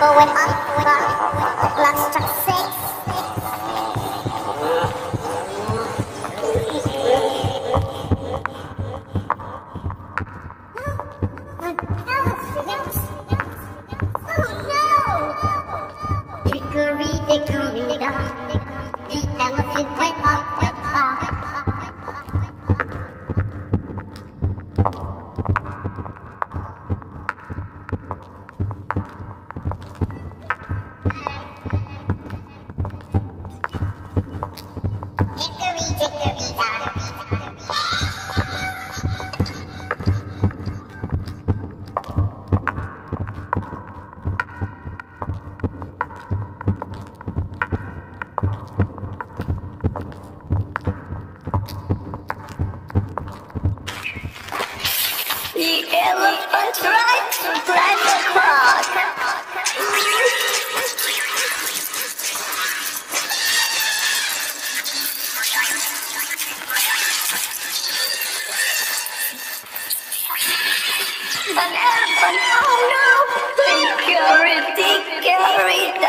going up, clock struck six. Oh, oh, Hickory dickory dock, the elephant went An elephant, oh no! Hickory dickory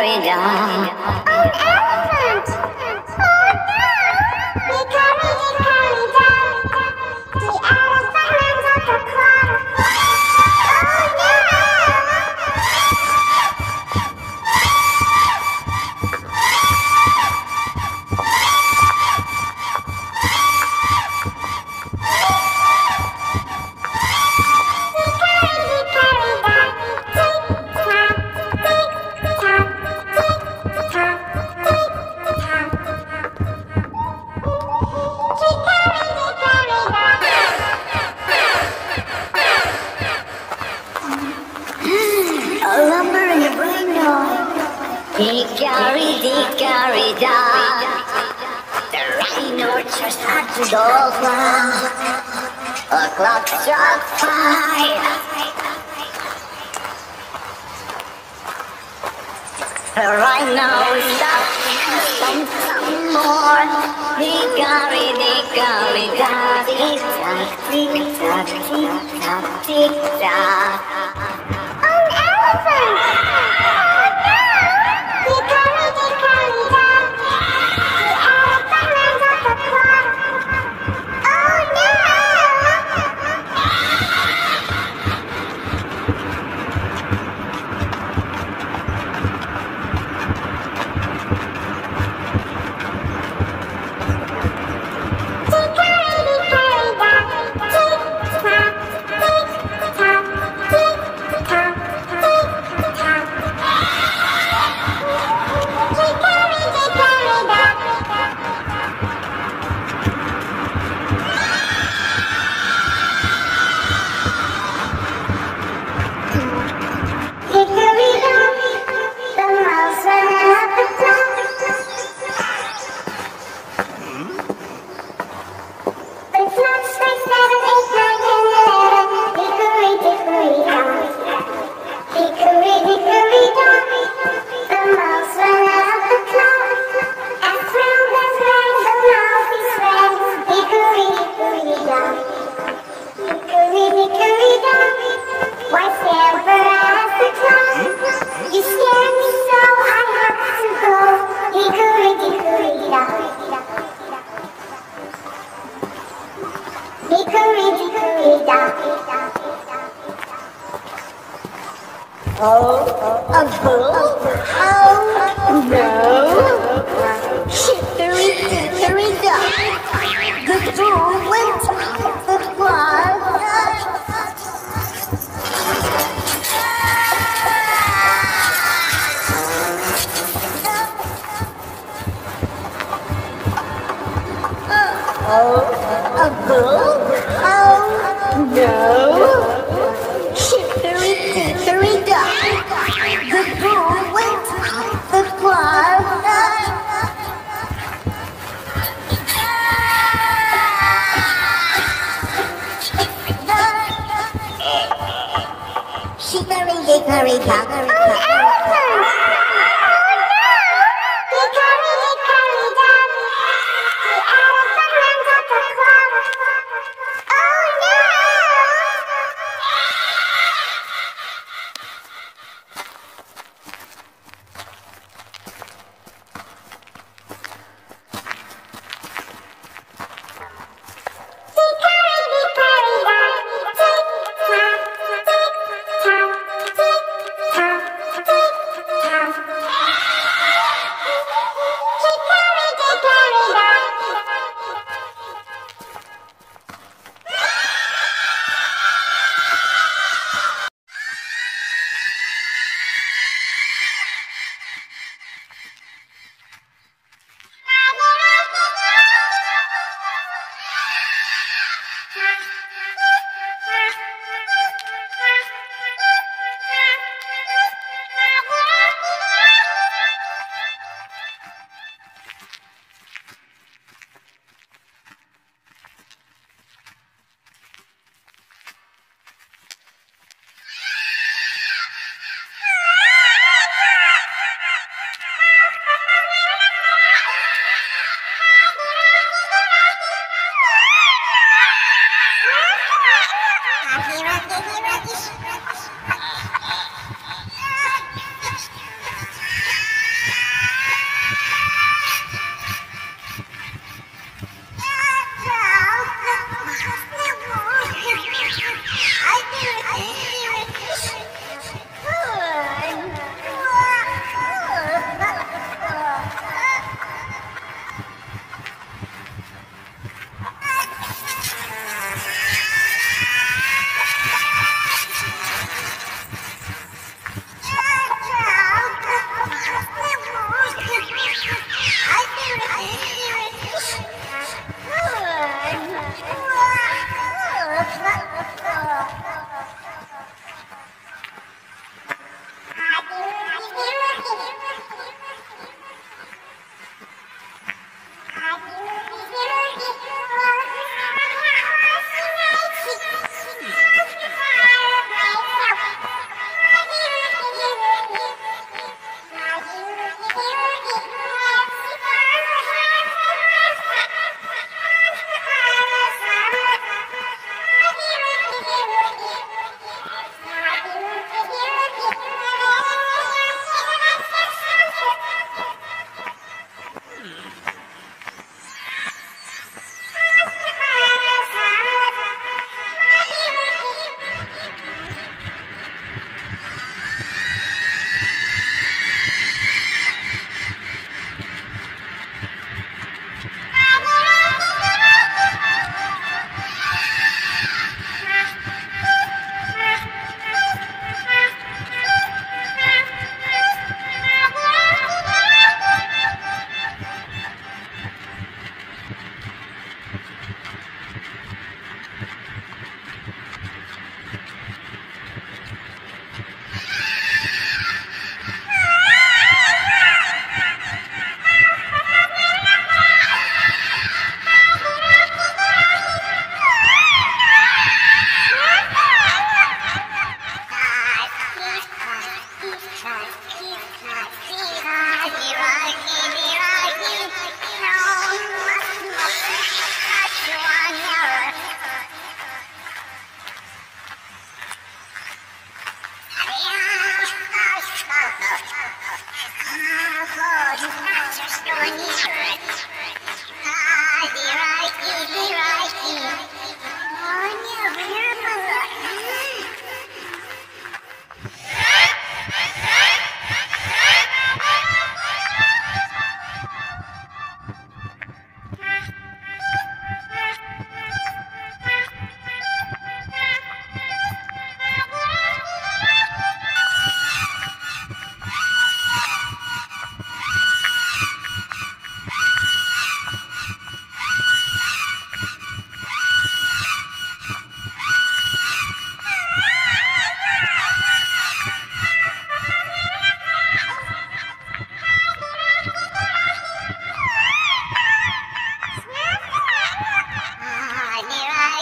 dickory dock. An elephant! Oh no! Hickory dickory dock. The elephant runs up the go clock. A clock struck five. The rhino stopped and some more. Hickory dickory dock. Tick tock, tick tock, tick tock, tick tock. Oh, a bull? Oh, no. Hickory dickory dock. The bull went up the clock. Oh, a bull? Oh, no. Shivery dickory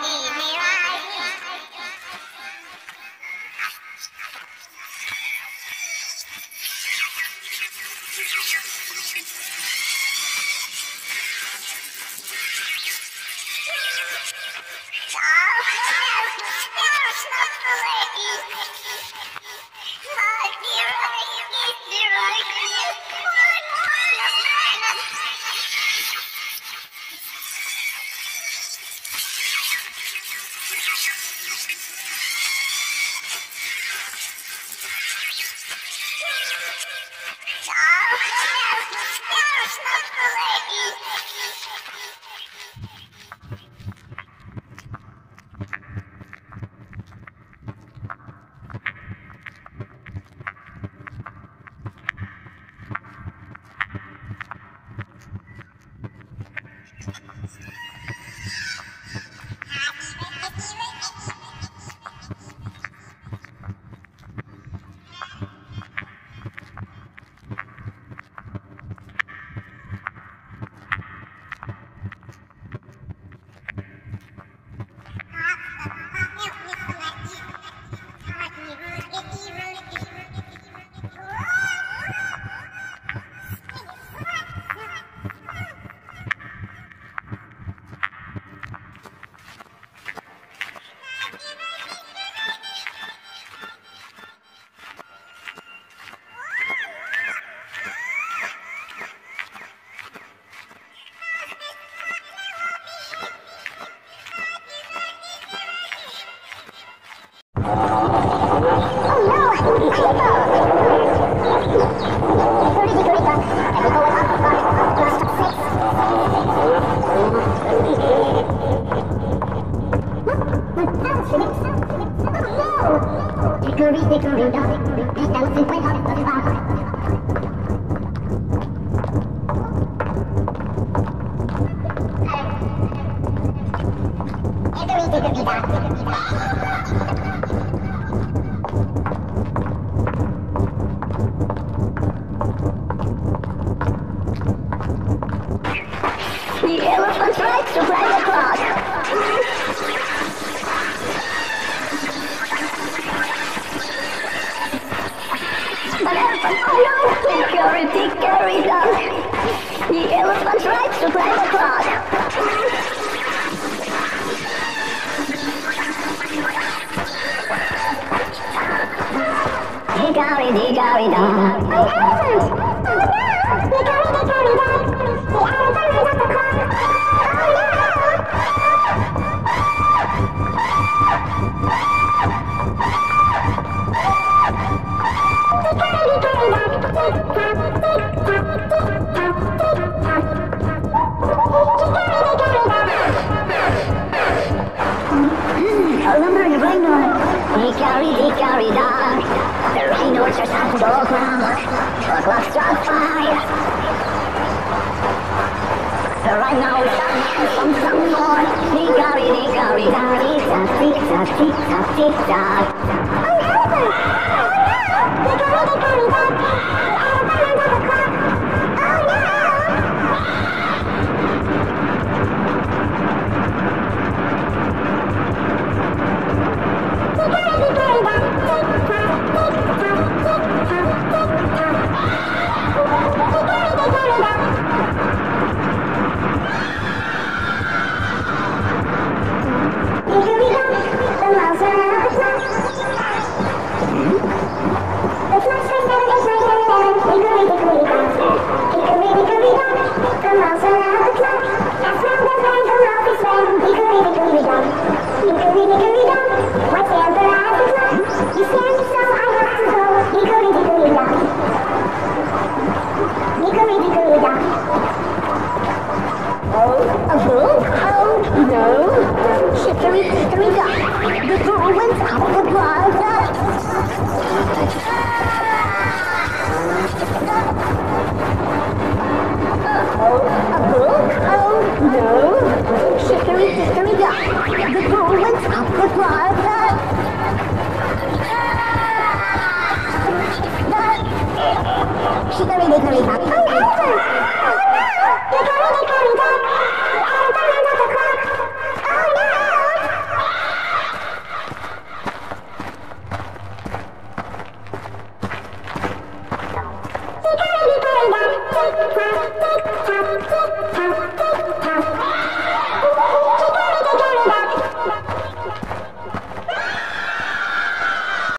Bye. The elephant rides to 5 o'clock. authority carries out the elephant's right to climb a cloud. Hickory dickory dock. I haven't! Right now, some some more. Niggari, niggari, dari, tick, da, tick, da, tick, da. I'm helping! I'm. happy.